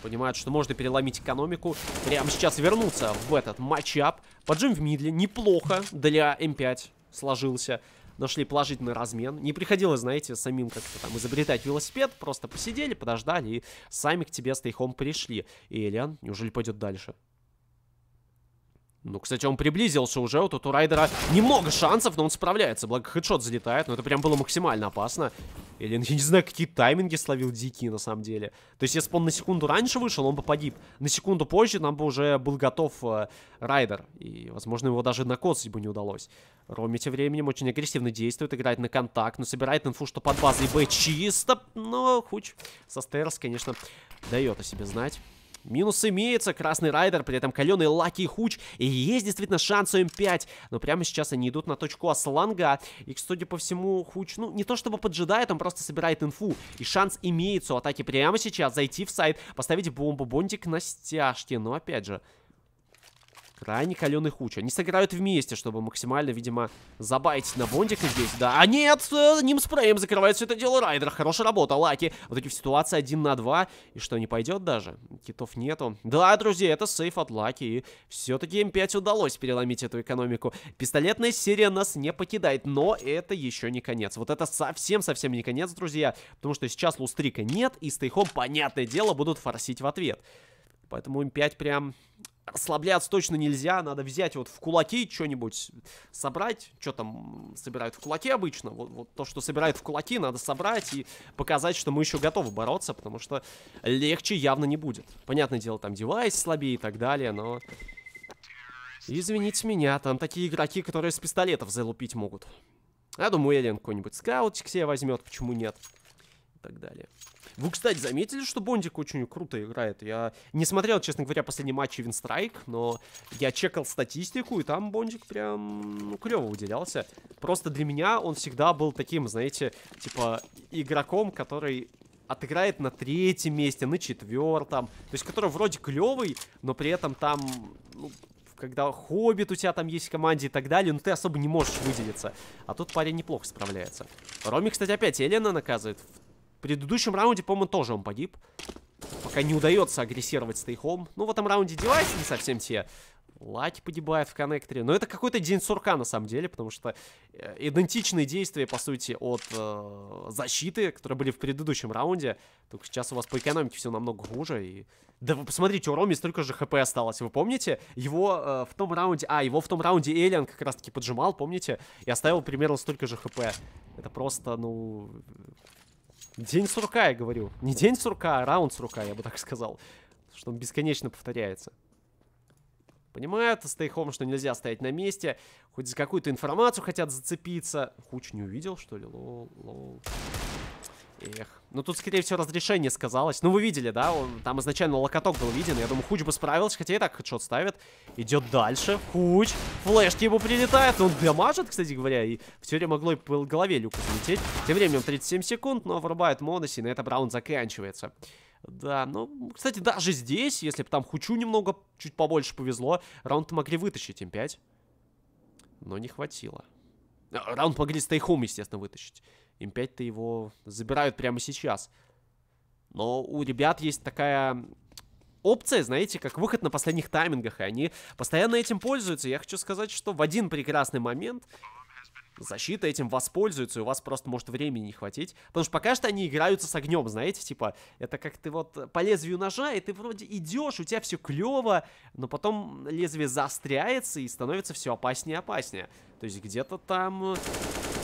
понимают, что можно переломить экономику. Прямо сейчас вернуться в этот матчап. Поджим в мидле. Неплохо для М5 сложился. Нашли положительный размен. Не приходилось, знаете, самим как-то там изобретать велосипед. Просто посидели, подождали и сами к тебе стейхом пришли. И Элиан неужели пойдет дальше? Ну, кстати, он приблизился уже. Вот тут у Райдера немного шансов, но он справляется. Благо, хедшот залетает. Но это прям было максимально опасно. Или, я не знаю, какие тайминги словил дикие, на самом деле. То есть, если бы он на секунду раньше вышел, он бы погиб. На секунду позже нам бы уже был готов э, Райдер. И, возможно, его даже накоцать бы не удалось. Роми тем временем очень агрессивно действует, играет на контакт, но собирает инфу, что под базой Б чисто. Но Хуч со Стерс, конечно, дает о себе знать. Минус имеется, Красный Райдер, при этом каленый Лаки Хуч. И есть действительно шанс у М5. Но прямо сейчас они идут на точку Асланга. И, судя по всему, Хуч, ну, не то чтобы поджидает, он просто собирает инфу. И шанс имеется у атаки прямо сейчас зайти в сайт, поставить бомбу, бондик на стяжке. Но, опять же, Крайне каленый хуч. Они сыграют вместе, чтобы максимально, видимо, забайтить на бондика здесь. Да, а нет, э, ним спреем закрывает все это дело Райдер. Хорошая работа, Лаки. В итоге в ситуации 1 на 2. И что, не пойдет даже? Китов нету. Да, друзья, это сейф от Лаки. И все-таки М5 удалось переломить эту экономику. Пистолетная серия нас не покидает, но это еще не конец. Вот это совсем-совсем не конец, друзья. Потому что сейчас лустрика нет, и стейхом, понятное дело, будут форсить в ответ. Поэтому М5 прям расслабляться точно нельзя, надо взять вот в кулаки что-нибудь, собрать, что там собирают в кулаки обычно, вот, вот то, что собирают в кулаки, надо собрать и показать, что мы еще готовы бороться, потому что легче явно не будет. Понятное дело, там девайс слабее и так далее, но... Извините меня, там такие игроки, которые с пистолетов залупить могут. Я думаю, Эллен какой-нибудь скаутик себе возьмет, почему нет? И так далее. Вы, кстати, заметили, что Бондик очень круто играет? Я не смотрел, честно говоря, последний матч Винстрайк, но я чекал статистику, и там Бондик прям ну, клево выделялся. Просто для меня он всегда был таким, знаете, типа игроком, который отыграет на третьем месте, на четвертом. То есть, который вроде клевый, но при этом там, ну, когда Хоббит у тебя там есть в команде и так далее, ну ты особо не можешь выделиться. А тут парень неплохо справляется. Роми, кстати, опять Елена наказывает в предыдущем раунде, по-моему, тоже он погиб. Пока не удается агрессировать стейхом. Ну, в этом раунде девайсы не совсем те. Лаки погибает в коннекторе. Но это какой-то день сурка, на самом деле, потому что э, идентичные действия, по сути, от э, защиты, которые были в предыдущем раунде. Только сейчас у вас по экономике все намного хуже. И... Да вы посмотрите, у Роми столько же хп осталось. Вы помните? Его э, в том раунде... А, его в том раунде Элиан как раз-таки поджимал, помните? И оставил примерно столько же хп. Это просто, ну... День сурка, я говорю. Не день сурка, а раунд сурка, я бы так сказал. Что он бесконечно повторяется. Понимают, стейхом, что нельзя стоять на месте. Хоть за какую-то информацию хотят зацепиться. Хуч не увидел, что ли? Лол, лол. Эх. Ну, тут, скорее всего, разрешение сказалось. Ну, вы видели, да? Он, там изначально локоток был виден. Я думаю, Хуч бы справился, хотя и так хедшот ставит. Идет дальше. Хуч. Флешки ему прилетают. Он дамажит, кстати говоря. И в теории могло и по голове люка залететь. Тем временем 37 секунд, но вырубает Моноси. На этом раунд заканчивается. Да, ну, кстати, даже здесь, если бы там Хучу немного чуть побольше повезло, раунд могли вытащить М5. но не хватило. А, раунд могли стейхом, естественно, вытащить. М5-то его забирают прямо сейчас. Но у ребят есть такая опция, знаете, как выход на последних таймингах, и они постоянно этим пользуются. Я хочу сказать, что в один прекрасный момент защита этим воспользуется, и у вас просто может времени не хватить. Потому что пока что они играются с огнем, знаете, типа, это как ты вот по лезвию ножа, и ты вроде идешь, у тебя все клево, но потом лезвие заостряется и становится все опаснее и опаснее. То есть где-то там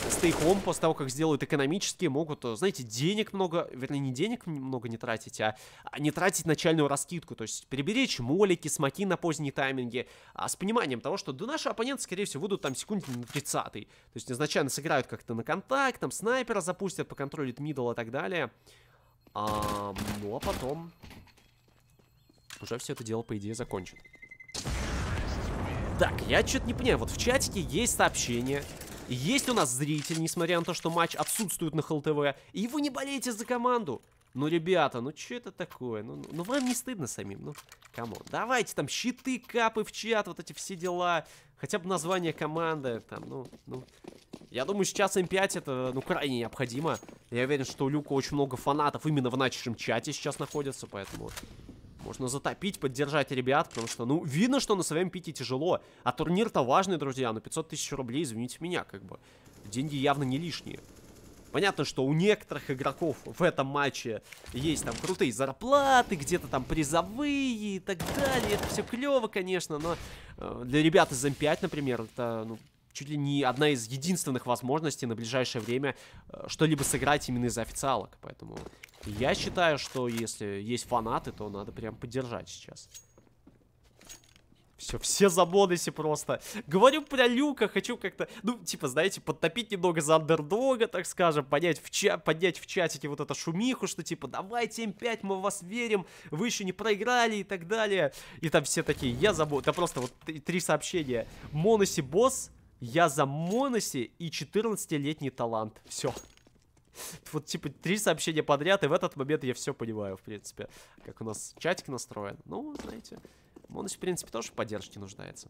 Home после того, как сделают экономические, могут, знаете, денег много, вернее, не денег много не тратить, а, а не тратить начальную раскидку. То есть переберечь молики, смоки на поздние тайминги, а с пониманием того, что да наши оппоненты, скорее всего, будут там секунд на 30 -й. То есть изначально сыграют как-то на контакт, там снайпера запустят, поконтролят мидл и так далее. А, ну а потом уже все это дело, по идее, закончит. Так, я что-то не понимаю. Вот в чатике есть сообщение есть у нас зритель, несмотря на то, что матч отсутствует на ХЛТВ. И вы не болеете за команду. Ну, ребята, ну что это такое? Ну, ну, ну вам не стыдно самим? Ну, кому? Давайте там щиты, капы в чат, вот эти все дела. Хотя бы название команды, там, ну, ну. Я думаю, сейчас М5 это, ну, крайне необходимо. Я уверен, что у Люка очень много фанатов именно в нашем чате сейчас находятся, поэтому можно затопить, поддержать ребят, потому что, ну, видно, что на своем пите тяжело. А турнир-то важный, друзья, ну, 500 тысяч рублей, извините меня, как бы. Деньги явно не лишние. Понятно, что у некоторых игроков в этом матче есть там крутые зарплаты, где-то там призовые и так далее. Это все клево, конечно, но э, для ребят из М5, например, это, ну, чуть ли не одна из единственных возможностей на ближайшее время э, что-либо сыграть именно из-за официалок. Поэтому я считаю, что если есть фанаты, то надо прям поддержать сейчас. Все, все за бонусе просто. Говорю про Люка, хочу как-то, ну, типа, знаете, подтопить немного за андердога, так скажем, поднять в, ча поднять в чатике вот эту шумиху, что типа, давайте М5, мы в вас верим, вы еще не проиграли и так далее. И там все такие, я забыл, да просто вот три сообщения. Моноси босс, я за Моноси и 14-летний талант. Все. (laughs) Вот, типа, три сообщения подряд, и в этот момент я все понимаю, в принципе. Как у нас чатик настроен. Ну, знаете, Моноси, в принципе, тоже в поддержке нуждается.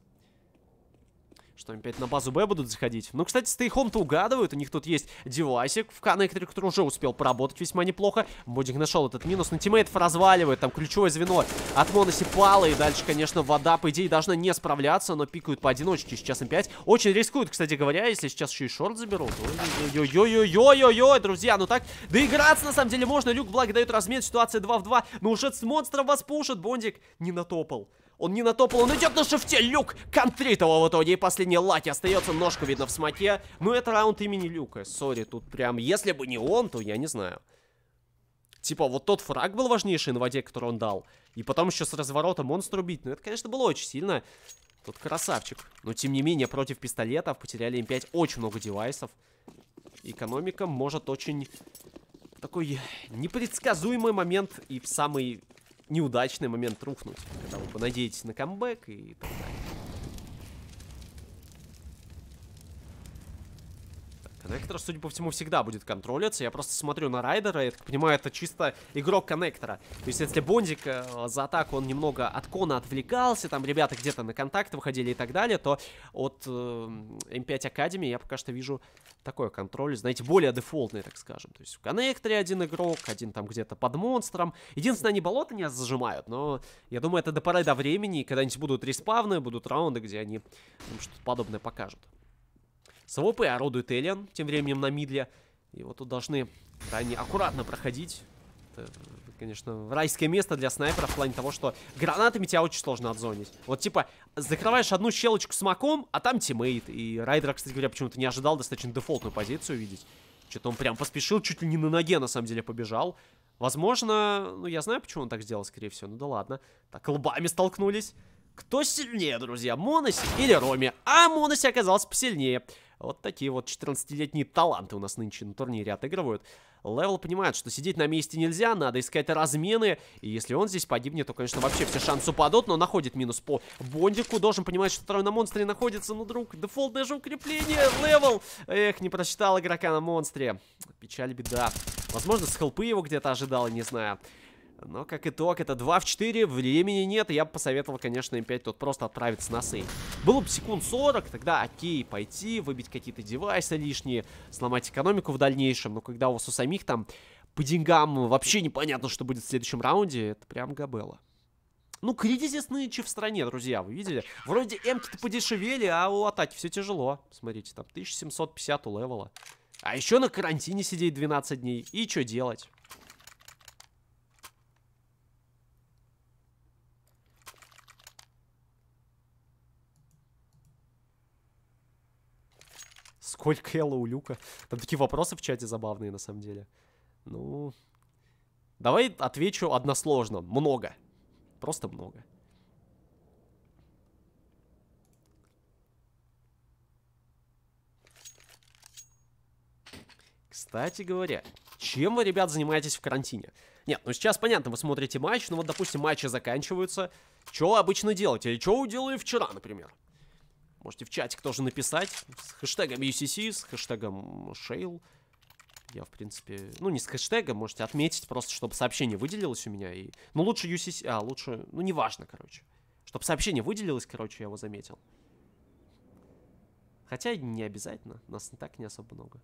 Что, им опять на базу Б будут заходить? Ну, кстати, Ztayhome-то угадывают. У них тут есть девайсик в коннекторе, который уже успел поработать весьма неплохо. Бондик нашел этот минус, но тиммейтов разваливает. Там ключевое звено от Моноси пало. И дальше, конечно, вода, по идее, должна не справляться, но пикают поодиночке сейчас М5. Очень рискуют, кстати говоря, если сейчас еще и шорт заберут. Ой-ой-ой-ой-ой-ой, друзья, ну так доиграться на самом деле можно. Люк, благо, дает размен, ситуация 2 в 2. Но уже с монстром вас пушит, Бондик не натопал. Он не натопал, он идет на шифте, Люк контрит его в итоге, и последний лаки остается, ножка видно в смоке. Ну, это раунд имени Люка, сори, тут прям, если бы не он, то я не знаю. Типа, вот тот фраг был важнейший на воде, который он дал. И потом еще с разворота монстр убить. Ну, это, конечно, было очень сильно. Тут красавчик. Но, тем не менее, против пистолетов потеряли М5 очень много девайсов. Экономика может очень... Такой непредсказуемый момент и в самый неудачный момент рухнуть, когда вы понадеетесь на камбэк и так далее. Коннектор, судя по всему, всегда будет контролиться. Я просто смотрю на Райдера, я так понимаю, это чисто игрок коннектора. То есть, если Бондик э, за атаку, он немного от кона отвлекался, там ребята где-то на контакт выходили и так далее, то от э, M5 Academy я пока что вижу такой контроль, знаете, более дефолтный, так скажем. То есть, в коннекторе один игрок, один там где-то под монстром. Единственное, они болото не зажимают, но я думаю, это до поры до времени, когда-нибудь будут респавны, будут раунды, где они что-то подобное покажут. С АВП орудует Элиан, тем временем на мидле. И вот тут должны крайне аккуратно проходить. Это, конечно, райское место для снайпера в плане того, что гранатами тебя очень сложно отзонить. Вот, типа, закрываешь одну щелочку смоком, а там тиммейт. И Райдер, кстати говоря, почему-то не ожидал достаточно дефолтную позицию видеть. Что-то он прям поспешил, чуть ли не на ноге, на самом деле, побежал. Возможно, ну, я знаю, почему он так сделал, скорее всего. Ну да ладно. Так, лбами столкнулись. Кто сильнее, друзья, Моноси или Роми? А Моноси оказался посильнее. Вот такие вот 14-летние таланты у нас нынче на турнире отыгрывают. Левел понимает, что сидеть на месте нельзя, надо искать размены. И если он здесь погибнет, то, конечно, вообще все шансы упадут. Но находит минус по Бондику. Должен понимать, что второй на монстре находится. Ну, друг, дефолтное же укрепление. Левел. Эх, не прочитал игрока на монстре. Печаль, беда. Возможно, с хелпы его где-то ожидал, не знаю. Но, как итог, это 2 в 4, времени нет, я бы посоветовал, конечно, М5 тут просто отправиться на сейв. Было бы секунд 40, тогда окей, пойти, выбить какие-то девайсы лишние, сломать экономику в дальнейшем, но когда у вас у самих там по деньгам вообще непонятно, что будет в следующем раунде, это прям габела. Ну, кризис нынче в стране, друзья, вы видели? Вроде эмки-то подешевели, а у атаки все тяжело. Смотрите, там 1750 у левела. А еще на карантине сидеть 12 дней. И что делать? Сколько Элла у Люка? Там такие вопросы в чате забавные, на самом деле. Ну... Давай отвечу односложно. Много. Просто много. Кстати говоря, чем вы, ребят, занимаетесь в карантине? Нет, ну сейчас понятно, вы смотрите матч, но вот, допустим, матчи заканчиваются. Что обычно делать? Или что вы делали вчера, например? Можете в чатик тоже написать с хэштегом UCC, с хэштегом Shale. Я, в принципе, ну, не с хэштегом, можете отметить просто, чтобы сообщение выделилось у меня. И... Ну, лучше UCC, а, лучше, ну, неважно, короче. Чтобы сообщение выделилось, короче, я его заметил. Хотя не обязательно, нас не так не особо много.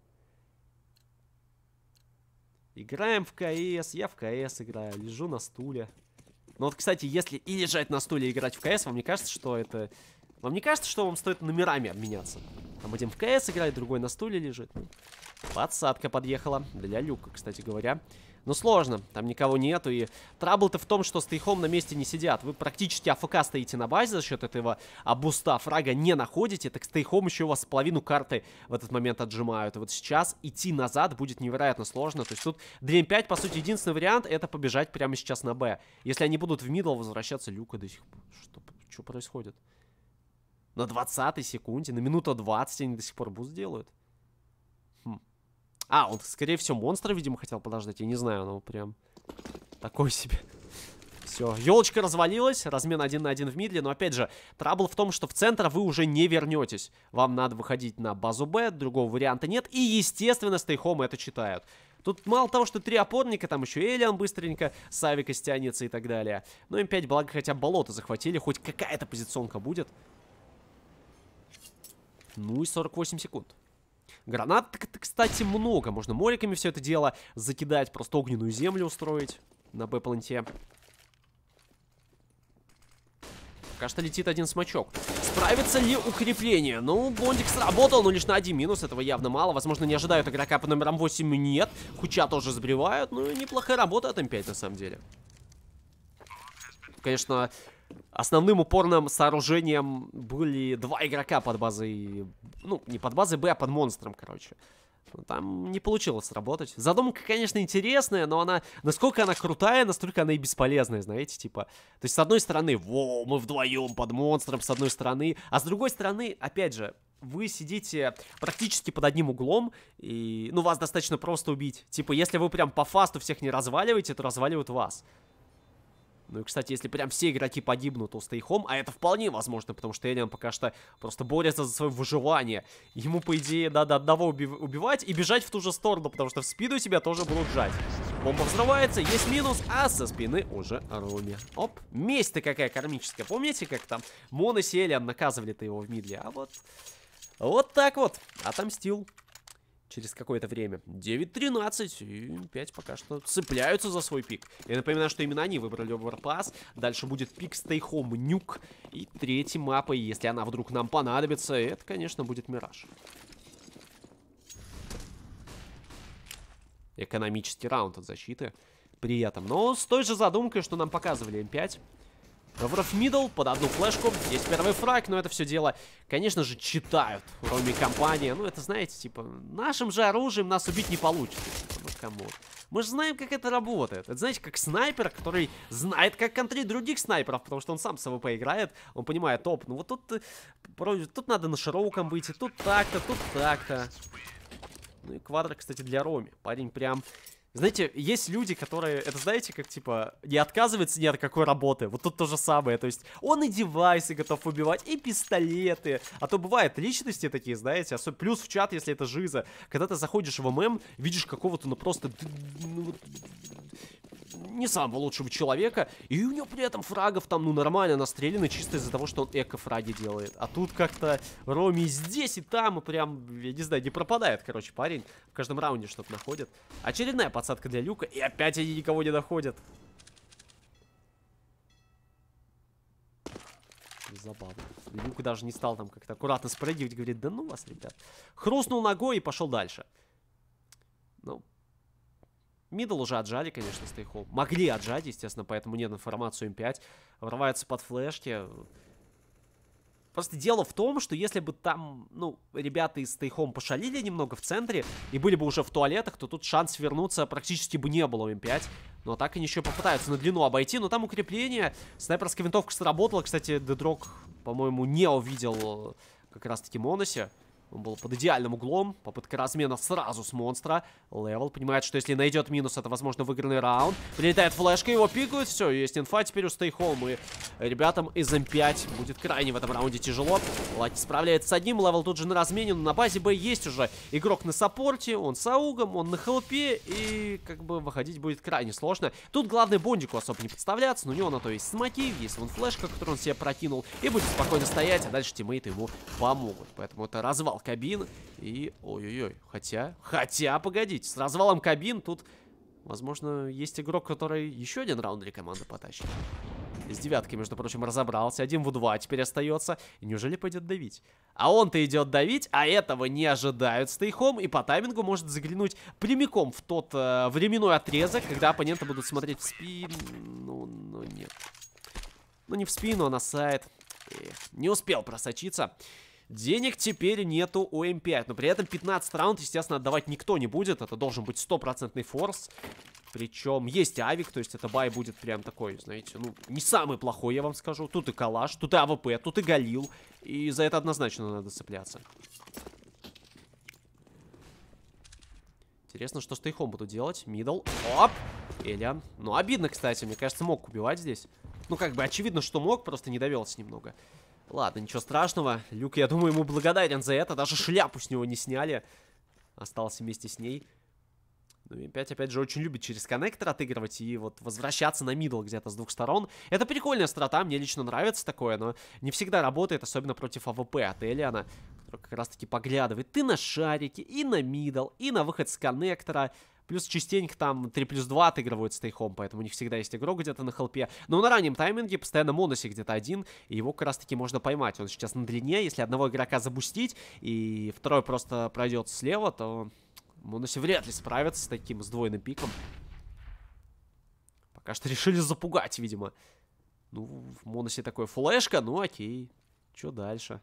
Играем в КС, я в КС играю, лежу на стуле. Ну вот, кстати, если и лежать на стуле и играть в КС, вам не кажется, что это вам не кажется, что вам стоит номерами обменяться? Там один в КС играет, другой на стуле лежит. Подсадка подъехала. Для люка, кстати говоря. Но сложно, там никого нету, и трабл-то в том, что стейхом на месте не сидят. Вы практически АФК стоите на базе за счет этого буста фрага не находите, так Ztayhome еще у вас половину карты в этот момент отжимают. И вот сейчас идти назад будет невероятно сложно. То есть тут 2 по сути, единственный вариант это побежать прямо сейчас на Б. Если они будут в мидл возвращаться, люка до сих пор. Что, что происходит? На 20 секунде, на минуту 20 они до сих пор буст делают. Хм. А, он, скорее всего, монстра, видимо, хотел подождать. Я не знаю, но прям такой себе. Все, елочка развалилась, размен один на один в мидле, но опять же, трабл в том, что в центр вы уже не вернетесь. Вам надо выходить на базу Б, другого варианта нет, и, естественно, стейхомы это читают. Тут мало того, что три опорника, там еще Элиан быстренько, Савика стянется и так далее. Но ну, М5, благо, хотя болото захватили, хоть какая-то позиционка будет. Ну и 48 секунд. Гранат, кстати, много. Можно мориками все это дело закидать, просто огненную землю устроить на Б-планте. Что летит один смачок. Справится ли укрепление? Ну, Бондик сработал, но лишь на один минус. Этого явно мало. Возможно, не ожидают игрока по номерам 8. Нет. Хуча тоже сбривают. Ну, неплохая работа от М5, на самом деле. Конечно, Основным упорным сооружением были два игрока под базой... Ну, не под базой Б, а под монстром, короче. Ну, там не получилось сработать. Задумка, конечно, интересная, но она... Насколько она крутая, настолько она и бесполезная, знаете, типа... То есть, с одной стороны, во, мы вдвоем под монстром, с одной стороны. А с другой стороны, опять же, вы сидите практически под одним углом, и, ну, вас достаточно просто убить. Типа, если вы прям по фасту всех не разваливаете, то разваливают вас. Ну и, кстати, если прям все игроки погибнут у стейхом, а это вполне возможно, потому что Элиан пока что просто борется за свое выживание. Ему, по идее, надо одного уби убивать и бежать в ту же сторону, потому что в спину тебя тоже будут жать. Бомба взрывается, есть минус, а со спины уже Роми. Оп, месть-то какая кармическая. Помните, как там Монос и Элиан наказывали-то его в мидле? А вот... Вот так вот. Отомстил через какое-то время. 9-13. И 5 пока что цепляются за свой пик. Я напоминаю, что именно они выбрали оверпас. Дальше будет пик Home Нюк. И третьей мапой, если она вдруг нам понадобится, это, конечно, будет Мираж. Экономический раунд от защиты при этом. Но с той же задумкой, что нам показывали М5. Вров мидл под одну флешку. Есть первый фраг, но это все дело, конечно же, читают Роми компания. Ну, это, знаете, типа, нашим же оружием нас убить не получится. Ну, кому? Мы же знаем, как это работает. Это, знаете, как снайпер, который знает, как контрить других снайперов, потому что он сам с АВП играет. Он понимает, топ, ну вот тут, э, тут надо на широком быть, и тут так-то, тут так-то. Ну и квадро, кстати, для Роми. Парень прям знаете, есть люди, которые, это знаете, как типа, не отказывается ни от какой работы. Вот тут то же самое. То есть он и девайсы готов убивать, и пистолеты. А то бывает личности такие, знаете, особенно плюс в чат, если это жиза. Когда ты заходишь в ММ, видишь какого-то, ну просто... Не самого лучшего человека, и у него при этом фрагов там, ну, нормально настреляны, чисто из-за того, что он эко-фраги делает. А тут как-то Роми здесь и там, и прям, я не знаю, не пропадает, короче, парень. В каждом раунде что-то находит. Очередная подсадка для Люка, и опять они никого не находят. Забавно. Люк даже не стал там как-то аккуратно спрыгивать, говорит, да ну вас, ребят. Хрустнул ногой и пошел дальше. Мидл уже отжали, конечно, Ztayhome. Могли отжать, естественно, поэтому нет информации М5. Врываются под флешки. Просто дело в том, что если бы там, ну, ребята из Стейхом пошалили немного в центре и были бы уже в туалетах, то тут шанс вернуться практически бы не было у М5. Но так они еще попытаются на длину обойти, но там укрепление. Снайперская винтовка сработала. Кстати, Дедрок, по-моему, не увидел как раз-таки Моносе. Он был под идеальным углом. Попытка размена сразу с монстра. Левел понимает, что если найдет минус, это, возможно, выигранный раунд. Прилетает флешка, его пикают. Все, есть инфа теперь у Стейхом. И ребятам из М5 будет крайне в этом раунде тяжело. Лаки справляется с одним. Левел тут же на размене. Но на базе Б есть уже игрок на саппорте. Он с аугом, он на хелпе. И как бы выходить будет крайне сложно. Тут главное Бондику особо не подставляться. Но у него на то есть смоки, есть вон флешка, которую он себе прокинул. И будет спокойно стоять, а дальше тиммейты ему помогут. Поэтому это развал кабин. И, ой-ой-ой, хотя, хотя, погодите, с развалом кабин тут, возможно, есть игрок, который еще один раунд для команды потащит. С девяткой, между прочим, разобрался. Один в два теперь остается. Неужели пойдет давить? А он-то идет давить, а этого не ожидают стейхом. И по таймингу может заглянуть прямиком в тот э, временной отрезок, когда оппоненты будут смотреть в спину. Ну, ну нет. Ну не в спину, а на сайт. Эх, не успел просочиться. Денег теперь нету у М5, но при этом 15 раунд, естественно, отдавать никто не будет. Это должен быть стопроцентный форс. Причем есть авик, то есть это бай будет прям такой, знаете, ну, не самый плохой, я вам скажу. Тут и калаш, тут и АВП, тут и галил. И за это однозначно надо цепляться. Интересно, что Ztayhome будут делать. Мидл. Оп! Элиан. Ну, обидно, кстати. Мне кажется, мог убивать здесь. Ну, как бы очевидно, что мог, просто не довелся немного. Ладно, ничего страшного. Люк, я думаю, ему благодарен за это. Даже шляпу с него не сняли. Остался вместе с ней. Ну M5, опять же, очень любит через коннектор отыгрывать и вот возвращаться на мидл где-то с двух сторон. Это прикольная страта, мне лично нравится такое, но не всегда работает, особенно против АВП от Элиана, который как раз-таки поглядывает и на шарики, и на мидл, и на выход с коннектора. Плюс частенько там 3 плюс 2 отыгрывают Ztayhome, поэтому у них всегда есть игрок где-то на хелпе. Но на раннем тайминге постоянно Моноси где-то один, и его как раз-таки можно поймать. Он сейчас на длине, если одного игрока запустить, и второй просто пройдет слева, то Моноси вряд ли справится с таким сдвоенным пиком. Пока что (laughs) решили запугать, видимо. Ну, в Моносе такой флешка, ну окей. Что дальше?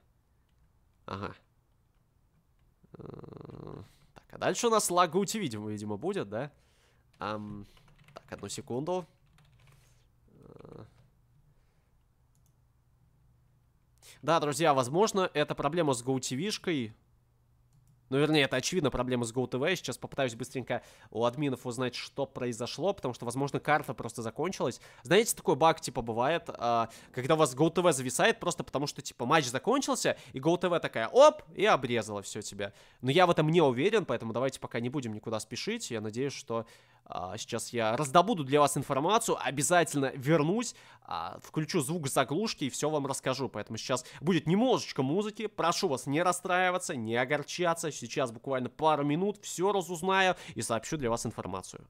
Ага. Дальше у нас лагаути, видимо, видимо, будет, да? Um, так, одну секунду. Э. Да, друзья, возможно, это проблема с GoTV-шкой. Ну, вернее, это очевидно проблема с GoTV. Сейчас попытаюсь быстренько у админов узнать, что произошло, потому что, возможно, карта просто закончилась. Знаете, такой баг, типа, бывает, а, когда у вас GoTV зависает просто потому, что, типа, матч закончился, и GoTV такая, оп, и обрезала все тебя. Но я в этом не уверен, поэтому давайте пока не будем никуда спешить. Я надеюсь, что сейчас я раздобуду для вас информацию, обязательно вернусь, а, включу звук заглушки и все вам расскажу. Поэтому сейчас будет немножечко музыки. Прошу вас не расстраиваться, не огорчаться. Сейчас буквально пару минут все разузнаю и сообщу для вас информацию.